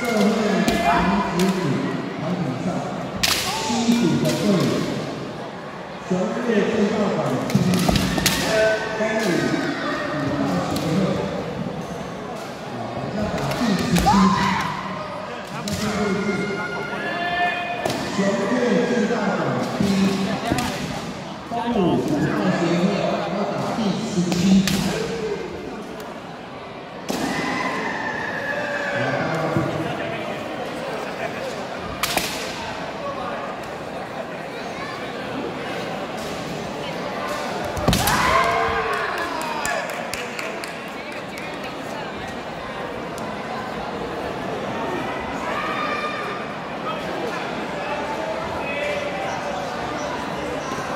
社会男子组，阳上击鼓的队，雄越队大本营。开始比赛之后，大家保持呼吸。那最后一次，雄越队大。